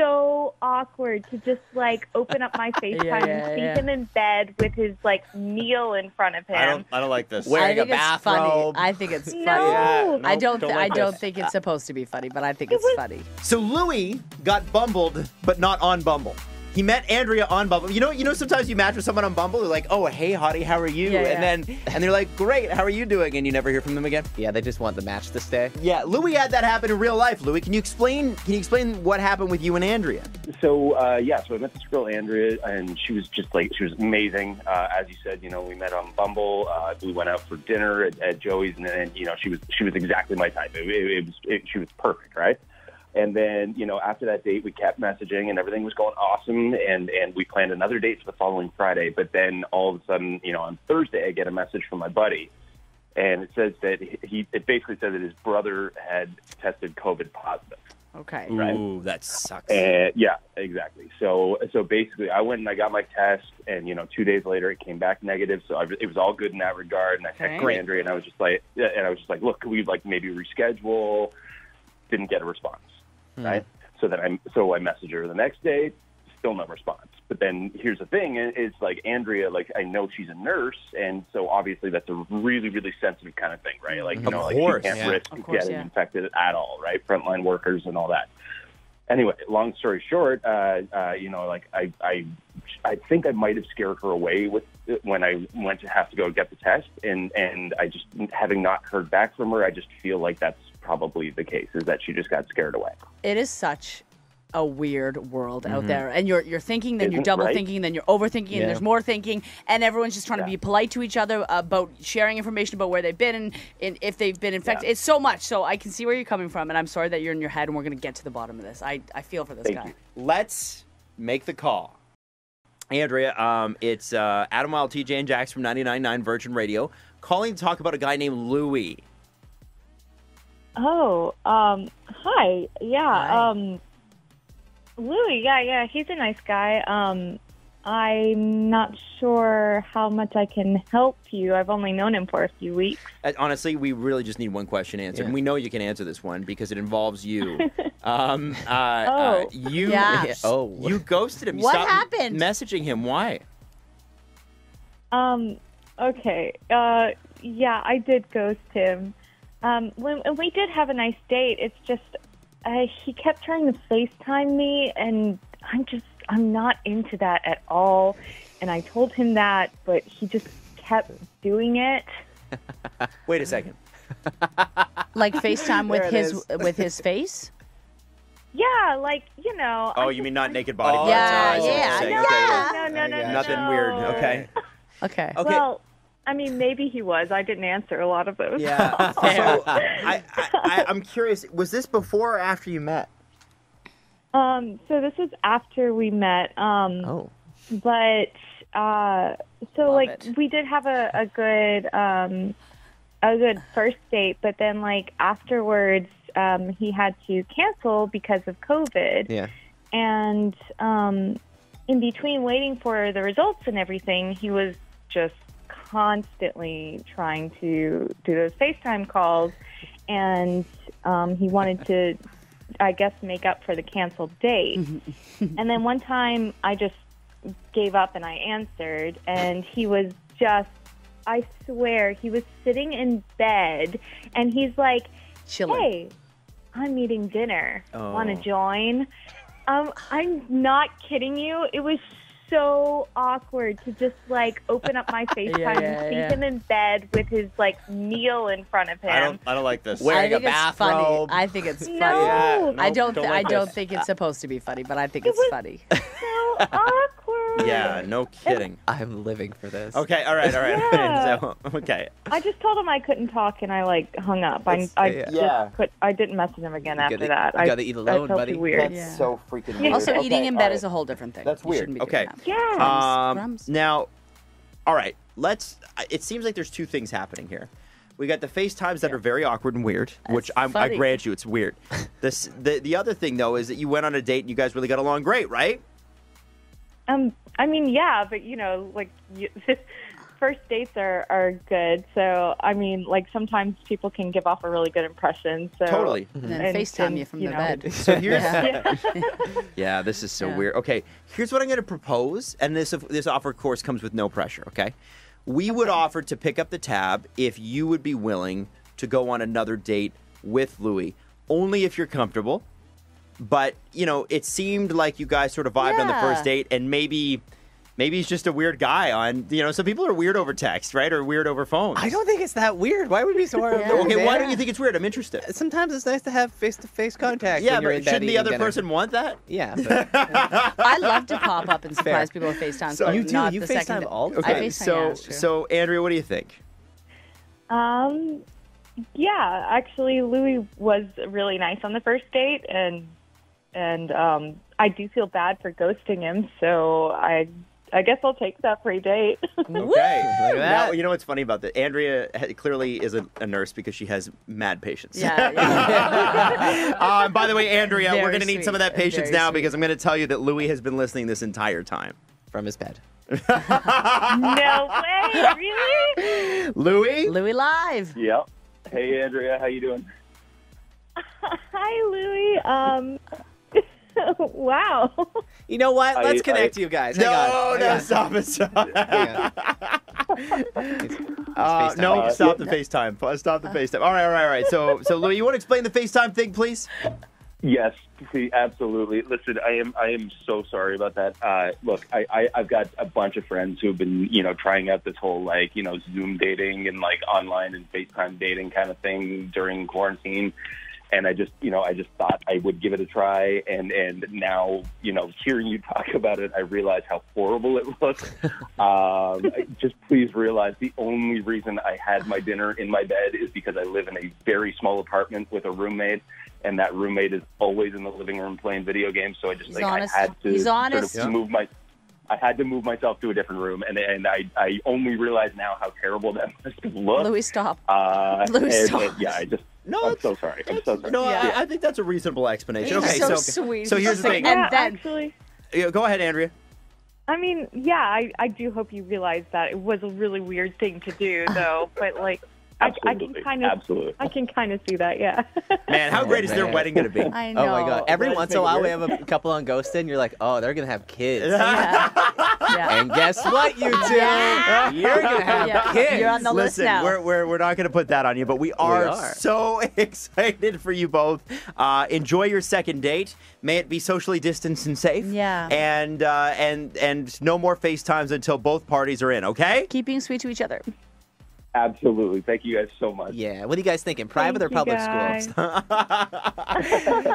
so awkward to just like open up my FaceTime Yeah, yeah, and see yeah. him in bed with his like meal in front of him. I don't. I don't like this. I Wearing a think it's funny. I think it's funny. No. Yeah, I nope, don't. th- I like don't this. think it's uh. supposed to be funny, but I think It it's was- funny. So Louie got bumbled, but not on Bumble. He met Andrea on Bumble. You know, you know. Sometimes you match with someone on Bumble. They're like, "Oh, hey, hottie, how are you?" Yeah, and then and they're like, "Great, how are you doing?" And you never hear from them again. Yeah, they just want the match to stay. Yeah, Louie had that happen in real life. Louie, can you explain? Can you explain what happened with you and Andrea? So uh, yeah, so I met this girl Andrea, and she was just like she was amazing. Uh, as you said, you know, we met on Bumble. Uh, we went out for dinner at, at Joey's, and then you know she was she was exactly my type. It, it, it was it, she was perfect, right? And then you know after that date, we kept messaging, and everything was going awesome. And and we planned another date for the following Friday. But then all of a sudden, you know, on Thursday, I get a message from my buddy. And it says that he, it basically said that his brother had tested COVID positive. Okay. Right. Ooh, that sucks. And yeah, exactly. So so basically, I went and I got my test, and you know, two days later, it came back negative. So I, it was all good in that regard. And I Okay. texted Andrea, and I was just like, and I was just like, look, can we like maybe reschedule? Didn't get a response, right? So then I so I message her the next day, still no response. But then here's the thing: it's like Andrea, like I know she's a nurse, and so obviously that's a really really sensitive kind of thing, right? Like you Of know, like course, she can't yeah. risk course, getting yeah. infected at all, right? Frontline workers and all that anyway, long story short, uh, uh, you know, like I, I, I think I might have scared her away with when I went to have to go get the test, and and I just having not heard back from her, I just feel like that's probably the case is that she just got scared away. It is such a weird world out there, and you're you're thinking, then you're double right? thinking, then you're overthinking, Yeah. and there's more thinking, and everyone's just trying to be polite to each other about sharing information about where they've been and, and if they've been infected. Yeah. It's so much. So I can see where you're coming from, and I'm sorry that you're in your head, and we're gonna get to the bottom of this. I I feel for this Thank guy. you. Let's make the call. Hey, Andrea, um, it's uh, Adam Wylde, TJ, and Jax from 99.9 Virgin Radio calling to talk about a guy named Louie. Oh, um, hi. Yeah, Hi. um, Louie. Yeah, yeah, he's a nice guy. Um, I'm not sure how much I can help you. I've only known him for a few weeks. Uh, honestly, we really just need one question answered. Yeah. And we know you can answer this one because it involves you. um, uh, uh, Oh. you, Yeah. Oh. you ghosted him. You What stopped happened? Messaging him. Why? Um, okay. Uh, yeah, I did ghost him. Um, when, and we did have a nice date. It's just uh, he kept trying to FaceTime me, and I'm just I'm not into that at all. And I told him that, but he just kept doing it. Wait a second. Like FaceTime with his is. with his face. Yeah, like you know. Oh, I you mean not naked body? Oh, parts? Yeah, I see what you're yeah, saying. no, Okay, yeah. No, no, no, I no, got Nothing no. weird. Okay. Okay. Okay. Well, I mean, maybe he was. I didn't answer a lot of those. Yeah. so, I, I, I'm curious. Was this before or after you met? Um, so this was after we met. Um, Oh. but uh, so Love like it. we did have a, a good um, a good first date, but then like afterwards, um, he had to cancel because of COVID, Yeah. and um, in between waiting for the results and everything, he was just constantly trying to do those FaceTime calls, and um, he wanted to, I guess, make up for the canceled date. and then one time, I just gave up and I answered, and he was just. I swear, he was sitting in bed, and he's like, Chilling. "Hey, I'm eating dinner. Want Oh. to join?" Um, I'm not kidding you. It was so awkward to just like open up my FaceTime Yeah, yeah, and see yeah. him in bed with his like meal in front of him. I don't. I don't like this. Where- I Wearing a think it's funny. I think it's funny. No. Yeah, I don't. don't I like don't this. think it's supposed to be funny, but I think It it's was- funny. so awkward. Yeah. No kidding. I'm living for this. Okay. All right. All right. Yeah. so, okay. I just told him I couldn't talk and I like hung up. I, I yeah. Yeah. Put, I didn't message him again You after gotta- that. you I, gotta eat I alone, felt buddy. weird. That's Yeah. so freaking Yeah. weird. Also, Okay, eating in bed right. is a whole different thing. That's weird. shouldn't be Okay. that. Yeah. Um, Crumbs. now, all right. Let's. It seems like there's two things happening here. We got the FaceTimes that are very awkward and weird, which I'm, I grant you, it's weird. this the the other thing though is that you went on a date and you guys really got along great, right? Um, I mean, yeah, but you know, like you, first dates are are good. So I mean, like sometimes people can give off a really good impression. So Totally. And then And- FaceTime and, you from you the know. bed. So here's Yeah. yeah, this is so Yeah. weird. Okay, here's what I'm going to propose, and this this offer, of course, comes with no pressure. Okay, we would offer to pick up the tab if you would be willing to go on another date with Louie, only if you're comfortable. But you know, it seemed like you guys sort of vibed on the first date, and maybe. Maybe he's just a weird guy on, you know, some people are weird over text, right? Or weird over phone I don't think it's that weird. Why would we be so hard? on Yeah. the Okay, why don't you think it's weird? I'm interested. Sometimes it's nice to have face-to-face contact. Yeah, but shouldn't the other dinner. person want that? Yeah. But, I love to pop up and surprise people with FaceTime. So but you do. Not You the FaceTime second all the I time. FaceTime, so yeah, so Andrea, what do you think? Um, yeah, actually, Louie was really nice on the first date, and and um, I do feel bad for ghosting him. So I I guess I'll take that free date. Okay. Look Now, you know what's funny about that? Andrea clearly is a, a nurse because she has mad patience. yeah, yeah. uh, and by the way, Andrea, we're going to need some of that patience Very now sweet. because I'm going to tell you that Louie has been listening this entire time. from his bed. no way, really? Louie? Louie live. Yep. Hey, Andrea, how you doing? Hi, Louie. Um, wow. You know what? I- Let's connect I- you guys. Hang No, on. no, Hang on. stop it. Stop. Hang on. He's- he's Uh, no, FaceTiming. stop the FaceTime. Stop the FaceTime. All right, all right, all right. So, so Louie, you want to explain the FaceTime thing, please? Yes, see, absolutely. Listen, I am I am so sorry about that. Uh, look, I, I I've got a bunch of friends who've been you know trying out this whole like you know Zoom dating and like online and FaceTime dating kind of thing during quarantine. And I just, you know, I just thought I would give it a try, and and now, you know, hearing you talk about it, I realize how horrible it looks. um, just please realize the only reason I had my dinner in my bed is because I live in a very small apartment with a roommate, and that roommate is always in the living room playing video games. So I just He's like honest. I had to He's sort of Yeah. move my. I had to move myself to a different room, and and I I only realize now how terrible that must have looked. Louie, stop. uh, Louie, and- stop. and, yeah, I just. No, I'm so sorry. I'm so sorry. No, Yeah. I, I think that's a reasonable explanation. He's okay, so so sweet. so He's here's the so thing. And yeah, then- actually, Yeah, Go ahead, Andrea. I mean, yeah, I, I do hope you realize that it was a really weird thing to do, though. But like, I, I can kind of, absolutely. I can kind of see that. Yeah. Man, how Oh, great is their wedding going to be? I know. Oh my god! Every Let's once in a while, we have a couple on Ghosted, and you're like, "Oh, they're gonna have kids." Yeah. Yeah. And guess what, you two? Yeah. You're gonna have Yeah. kids. You're on the list Listen, now. we're, we're, we're not going to put that on you, but we are, are. so excited for you both. Uh, enjoy your second date. May it be socially distanced and safe. Yeah. And uh, and and no more FaceTimes until both parties are in. Okay. Keep being sweet to each other. Absolutely. Thank you guys so much. Yeah. What are you guys thinking? Private Thank or public you school? guys.